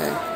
Okay.